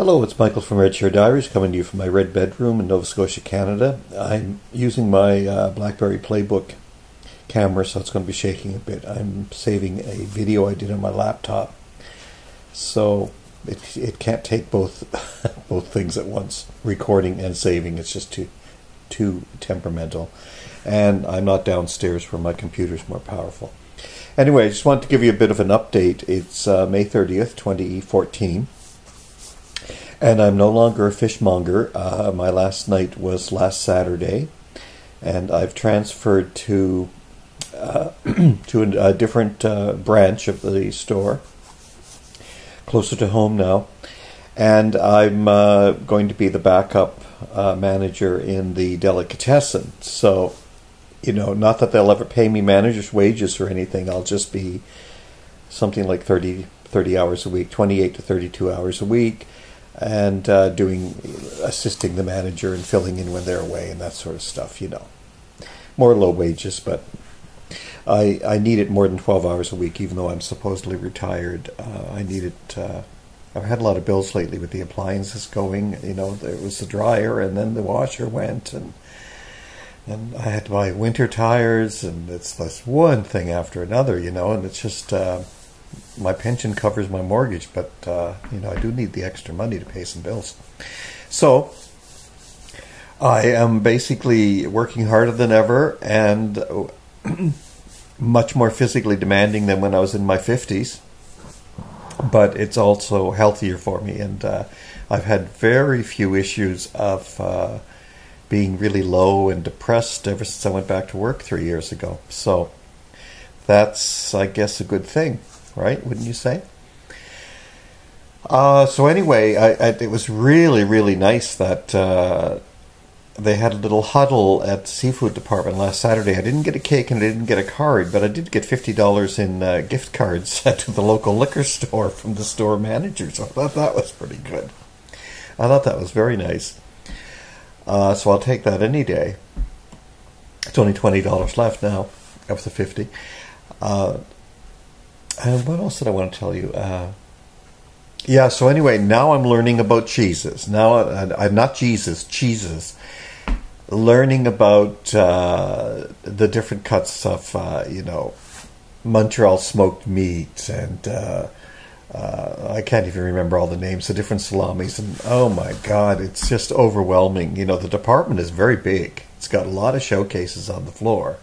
Hello, it's Michael from Red Chair Diaries coming to you from my red bedroom in Nova Scotia, Canada. I'm using my uh, BlackBerry Playbook camera, so it's going to be shaking a bit. I'm saving a video I did on my laptop, so it, it can't take both both things at once, recording and saving. It's just too too temperamental, and I'm not downstairs where my computer's more powerful. Anyway, I just want to give you a bit of an update. It's uh, May 30th, 2014 and I'm no longer a fishmonger. Uh, my last night was last Saturday, and I've transferred to uh, to a, a different uh, branch of the store, closer to home now, and I'm uh, going to be the backup uh, manager in the delicatessen. So, you know, not that they'll ever pay me manager's wages or anything. I'll just be something like 30, 30 hours a week, 28 to 32 hours a week and uh, doing assisting the manager and filling in when they're away and that sort of stuff. You know, more low wages, but I I need it more than twelve hours a week, even though I'm supposedly retired. Uh, I need it. Uh, I've had a lot of bills lately with the appliances going. You know, there was the dryer, and then the washer went, and and I had to buy winter tires, and it's this one thing after another. You know, and it's just uh, my pension covers my mortgage, but uh, you know I do need the extra money to pay some bills. So I am basically working harder than ever and much more physically demanding than when I was in my fifties. But it's also healthier for me, and uh, I've had very few issues of uh, being really low and depressed ever since I went back to work three years ago. So that's, I guess, a good thing right? Wouldn't you say? Uh, so anyway, I, I, it was really, really nice that uh, they had a little huddle at the seafood department last Saturday. I didn't get a cake and I didn't get a card, but I did get fifty dollars in uh, gift cards to the local liquor store from the store manager. So I thought that was pretty good. I thought that was very nice. Uh, so I'll take that any day. It's only twenty dollars left now of the fifty. Uh, and what else did I want to tell you? Uh, yeah, so anyway, now I'm learning about cheeses. Now uh, I'm not Jesus, cheeses. Learning about uh, the different cuts of, uh, you know, Montreal smoked meat and uh, uh, I can't even remember all the names, the different salamis, and oh my god, it's just overwhelming. You know, the department is very big. It's got a lot of showcases on the floor,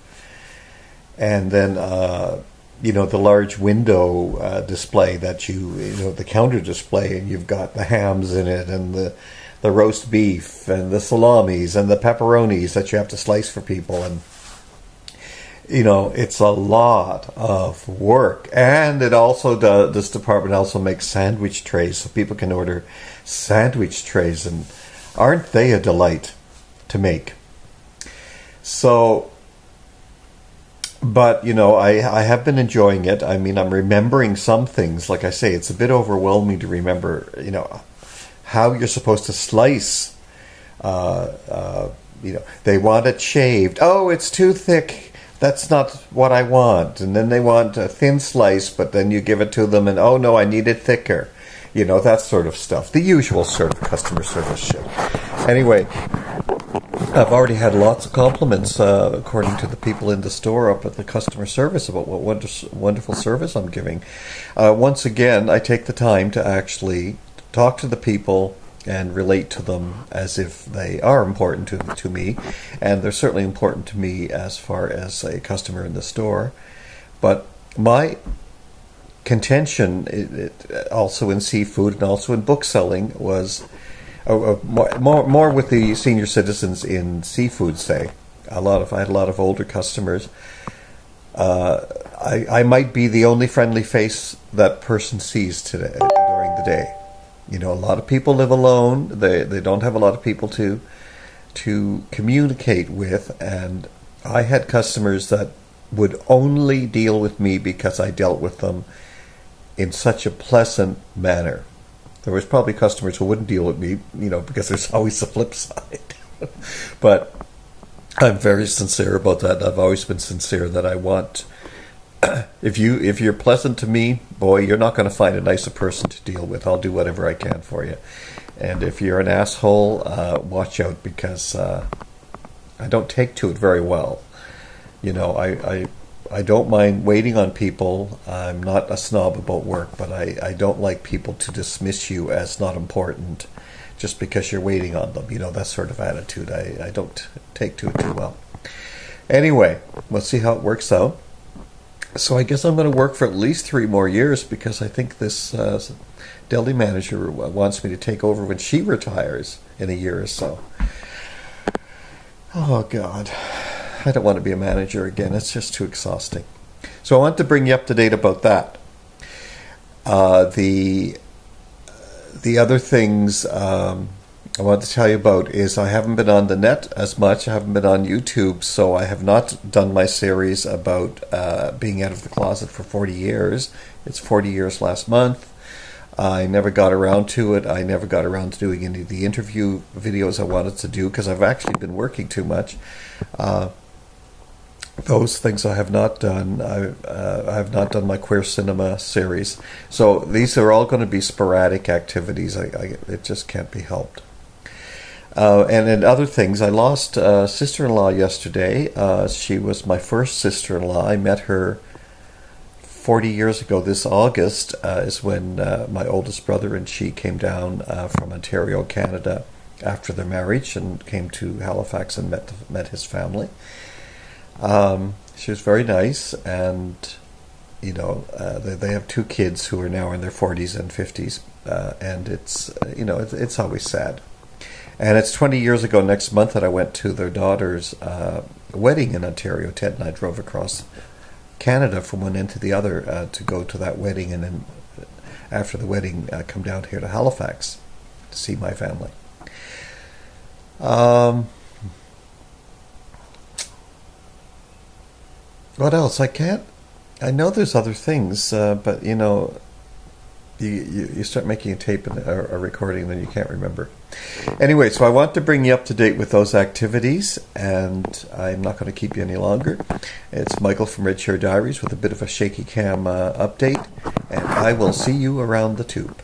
and then uh, you know the large window uh, display that you you know the counter display and you've got the hams in it and the the roast beef and the salamis and the pepperonis that you have to slice for people and you know it's a lot of work. And it also does this department also makes sandwich trays so people can order sandwich trays and aren't they a delight to make? So but you know I, I have been enjoying it. I mean i'm remembering some things. Like i say it's a bit overwhelming to remember you know how you're supposed to slice uh, uh, you know they want it shaved. Oh it's too thick. That's not what i want. And then they want a thin slice but then you give it to them and oh no i need it thicker. You know that sort of stuff. The usual sort of customer service shit. Anyway I've already had lots of compliments, uh, according to the people in the store up at the customer service, about what wonderful, wonderful service I'm giving. Uh, once again, I take the time to actually talk to the people and relate to them as if they are important to to me, and they're certainly important to me as far as a customer in the store. But my contention, it, it, also in seafood and also in bookselling, was uh, more, more with the senior citizens in seafood. Say a lot of I had a lot of older customers. Uh, I, I might be the only friendly face that person sees today during the day. You know, a lot of people live alone. They they don't have a lot of people to to communicate with, and I had customers that would only deal with me because I dealt with them in such a pleasant manner. There was probably customers who wouldn't deal with me, you know, because there's always the flip side. but I'm very sincere about that. I've always been sincere that I want if you if you're pleasant to me, boy, you're not going to find a nicer person to deal with. I'll do whatever I can for you. And if you're an asshole, uh, watch out because uh, I don't take to it very well. You know, I, I I don't mind waiting on people. I'm not a snob about work, but I, I don't like people to dismiss you as not important just because you're waiting on them. You know, that sort of attitude. I, I don't take to it too well. Anyway, we'll see how it works out. So I guess I'm going to work for at least three more years because I think this uh, deli manager wants me to take over when she retires in a year or so. Oh, God. I don't want to be a manager again. It's just too exhausting. So I want to bring you up to date about that. Uh, the the other things um, I want to tell you about is I haven't been on the net as much. I haven't been on YouTube, so I have not done my series about uh, being out of the closet for 40 years. It's 40 years last month. I never got around to it. I never got around to doing any of the interview videos I wanted to do because I've actually been working too much. Uh, those things I have not done. I, uh, I, have not done my queer cinema series. So these are all going to be sporadic activities. I, I, it just can't be helped. Uh, and in other things, I lost a sister in law yesterday. Uh, she was my first sister in law. I met her 40 years ago this August, uh, is when uh, my oldest brother and she came down uh, from Ontario, Canada, after their marriage and came to Halifax and met, met his family. Um, she was very nice, and you know, uh, they, they have two kids who are now in their 40s and 50s, and it's, you know, it's, it's always sad. And it's 20 years ago next month that I went to their daughter's uh, wedding in Ontario. Ted and I drove across Canada from one end to the other uh, to go to that wedding, and then after the wedding, uh, come down here to Halifax to see my family. Um, what else? I can't. I know there's other things, uh, but you know, you, you, you start making a tape and a, a recording, then you can't remember. Anyway, so I want to bring you up to date with those activities, and I'm not going to keep you any longer. It's Michael from Red Chair Diaries with a bit of a shaky cam uh, update, and I will see you around the tube.